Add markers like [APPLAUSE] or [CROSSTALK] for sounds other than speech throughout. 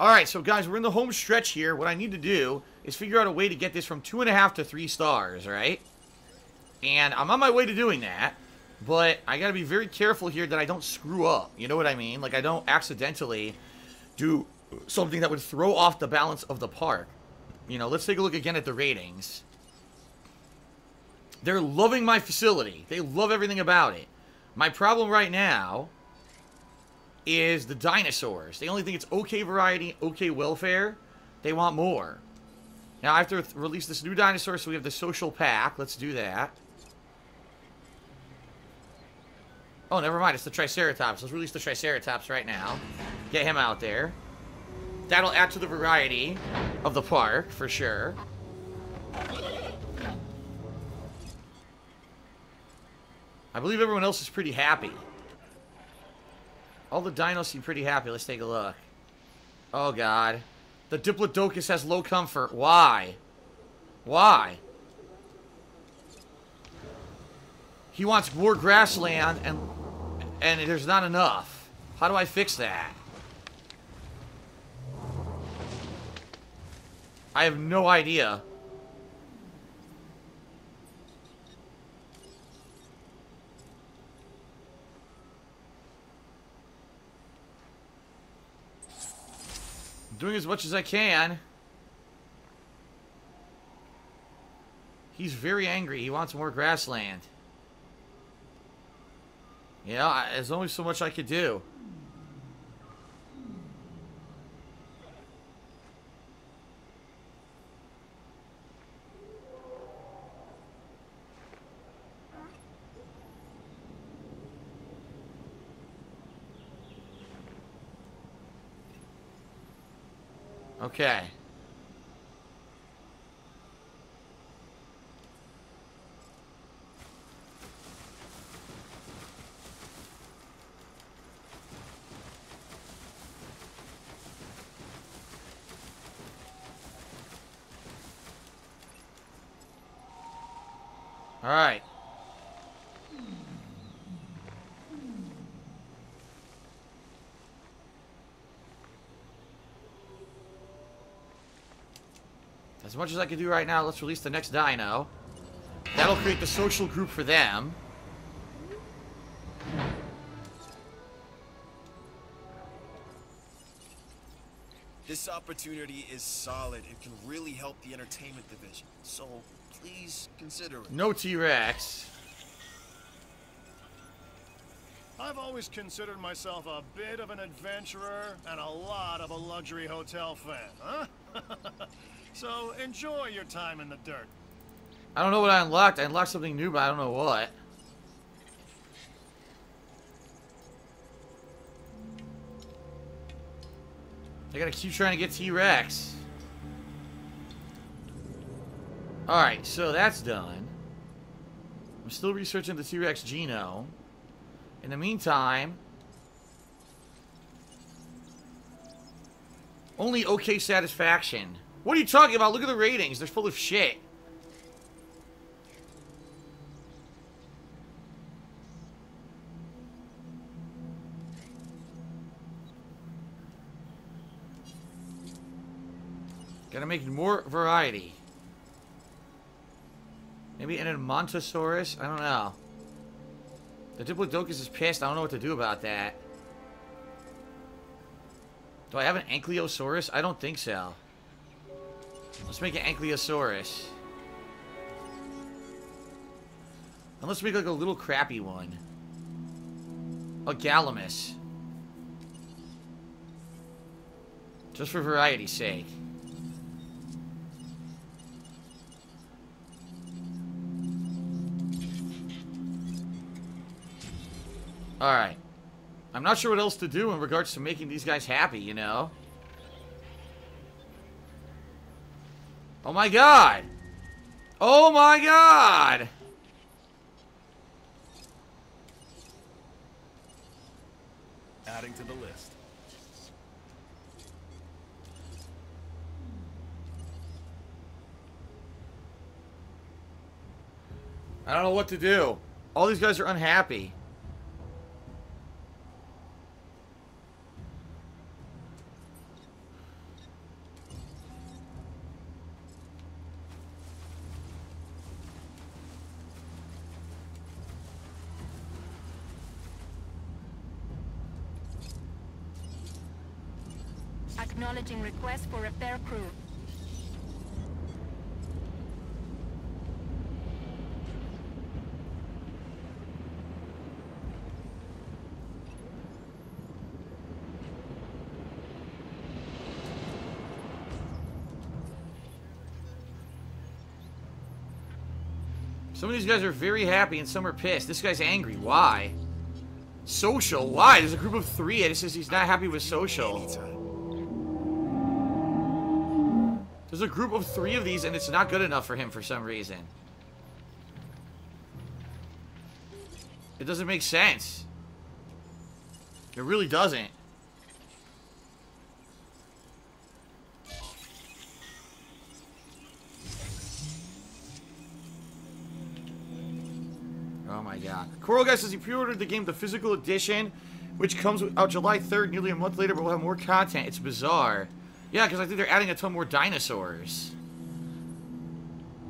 Alright, so guys, we're in the home stretch here. What I need to do is figure out a way to get this from two and a half to three stars, right? And I'm on my way to doing that. But I gotta be very careful here that I don't screw up. You know what I mean? Like, I don't accidentally do something that would throw off the balance of the park. You know, let's take a look again at the ratings. They're loving my facility. They love everything about it. My problem right now is the dinosaurs. They only think it's okay variety, okay welfare. They want more. Now, I have to release this new dinosaur, so we have the social pack. Let's do that. Oh, never mind. It's the Triceratops. Let's release the Triceratops right now. Get him out there. That'll add to the variety of the park, for sure. I believe everyone else is pretty happy. All the dinos seem pretty happy. Let's take a look. Oh, God. The Diplodocus has low comfort. Why? Why? He wants more grassland, and and there's not enough. How do I fix that? I have no idea. Doing as much as I can. He's very angry. He wants more grassland. Yeah, there's only so much I could do. Okay. All right. As much as I can do right now, let's release the next dino. That'll create the social group for them. This opportunity is solid and can really help the entertainment division. So please consider it. No T-Rex. I've always considered myself a bit of an adventurer and a lot of a luxury hotel fan, huh? [LAUGHS] so enjoy your time in the dirt. I don't know what I unlocked. I unlocked something new, but I don't know what. I gotta keep trying to get T-Rex. Alright, so that's done. I'm still researching the T-Rex genome. In the meantime... Only okay satisfaction. What are you talking about? Look at the ratings. They're full of shit. Gotta make more variety. Maybe an Edmontosaurus? I don't know. The Diplodocus is pissed. I don't know what to do about that. Do I have an Ankylosaurus? I don't think so. Let's make an Ankylosaurus. And let's make like a little crappy one. A Gallimimus. Just for variety's sake. Alright. I'm not sure what else to do in regards to making these guys happy, you know? Oh my god! Oh my god! Adding to the list. I don't know what to do. All these guys are unhappy. Acknowledging request for repair crew. Some of these guys are very happy and some are pissed. This guy's angry. Why? Social? Why? There's a group of three and it says he's not happy with social. There's a group of three of these and it's not good enough for him for some reason. It doesn't make sense. It really doesn't. Oh my god. Coral Guy says he pre-ordered the game, the physical edition, which comes out July 3rd, nearly a month later, but we'll have more content. It's bizarre. Yeah, because I think they're adding a ton more dinosaurs.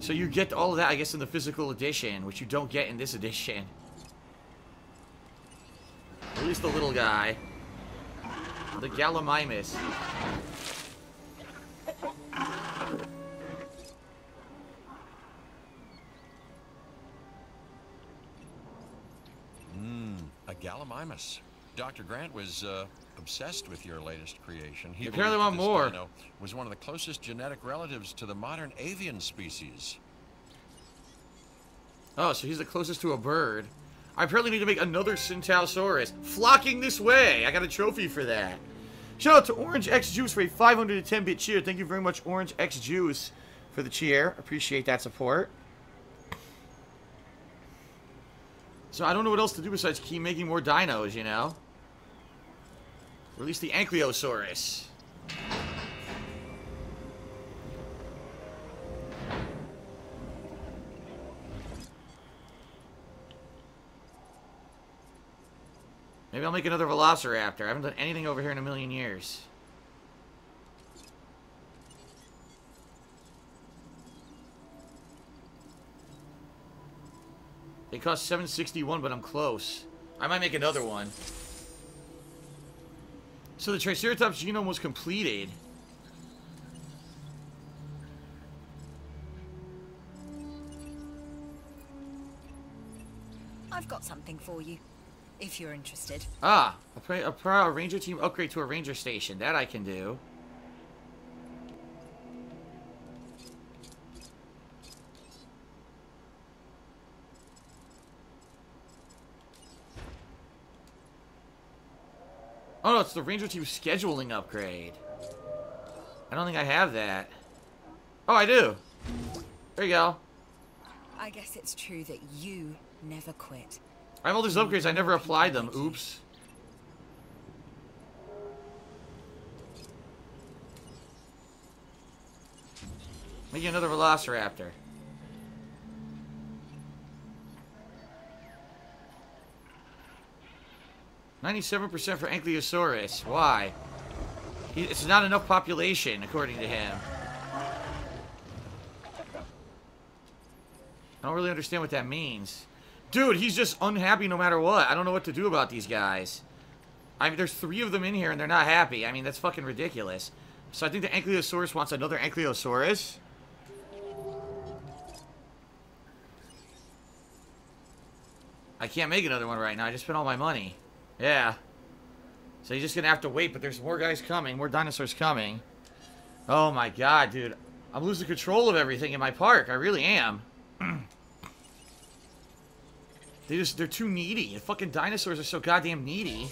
So you get all of that, I guess, in the physical edition, which you don't get in this edition. At least the little guy. The Gallimimus. Mmm, A Gallimimus. Dr. Grant was uh, obsessed with your latest creation. He apparently want more. dino was one of the closest genetic relatives to the modern avian species. Oh, so he's the closest to a bird. I apparently need to make another Centrosaurus. Flocking this way. I got a trophy for that. Shout out to Orange X Juice for a 510-bit cheer. Thank you very much, Orange X Juice, for the cheer. Appreciate that support. So I don't know what else to do besides keep making more dinos, you know? Least the Ankylosaurus. Maybe I'll make another Velociraptor. I haven't done anything over here in a million years. They cost 761, but I'm close. I might make another one. So the Triceratops genome was completed. I've got something for you, if you're interested. Ah, a, a, a ranger team upgrade to a ranger station. That I can do. Oh no, it's the ranger team scheduling upgrade. I don't think I have that. Oh, I do. There you go. I guess it's true that you never quit. I have all these upgrades. I never applied them. Oops. Make another Velociraptor. Ninety-seven percent for Ankylosaurus. Why? It's not enough population, according to him. I don't really understand what that means. Dude, he's just unhappy no matter what. I don't know what to do about these guys. I mean, there's three of them in here and they're not happy. I mean, that's fucking ridiculous. So I think the Ankylosaurus wants another Ankylosaurus. I can't make another one right now. I just spent all my money. Yeah. So you're just gonna have to wait, but there's more guys coming, more dinosaurs coming. Oh my god, dude. I'm losing control of everything in my park. I really am. [CLEARS THROAT] They just, they're too needy. The fucking dinosaurs are so goddamn needy.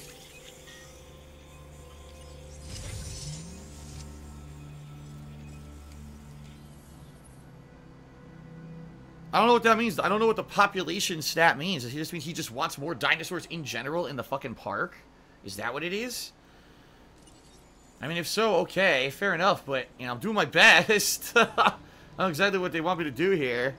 I don't know what that means. I don't know what the population stat means. Does he just mean he just wants more dinosaurs in general in the fucking park? Is that what it is? I mean, if so, okay, fair enough, but, you know, I'm doing my [LAUGHS] best. [LAUGHS] I know exactly what they want me to do here.